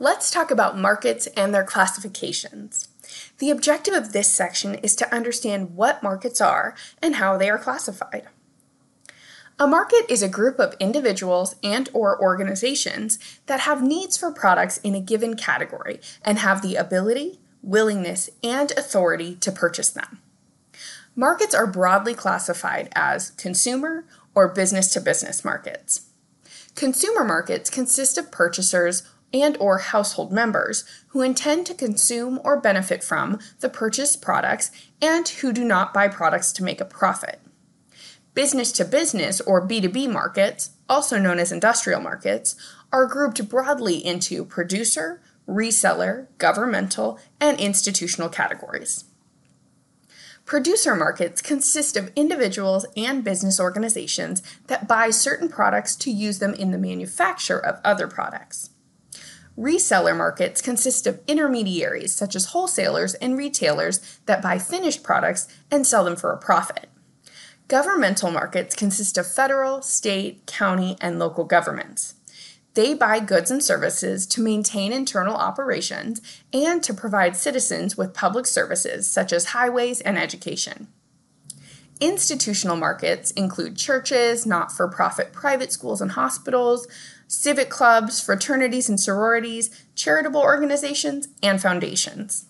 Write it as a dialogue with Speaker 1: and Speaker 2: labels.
Speaker 1: Let's talk about markets and their classifications. The objective of this section is to understand what markets are and how they are classified. A market is a group of individuals and or organizations that have needs for products in a given category and have the ability, willingness, and authority to purchase them. Markets are broadly classified as consumer or business to business markets. Consumer markets consist of purchasers and or household members who intend to consume or benefit from the purchased products and who do not buy products to make a profit. Business to business or B2B markets, also known as industrial markets, are grouped broadly into producer, reseller, governmental, and institutional categories. Producer markets consist of individuals and business organizations that buy certain products to use them in the manufacture of other products. Reseller markets consist of intermediaries such as wholesalers and retailers that buy finished products and sell them for a profit. Governmental markets consist of federal, state, county, and local governments. They buy goods and services to maintain internal operations and to provide citizens with public services such as highways and education. Institutional markets include churches, not for profit private schools and hospitals, civic clubs, fraternities and sororities, charitable organizations, and foundations.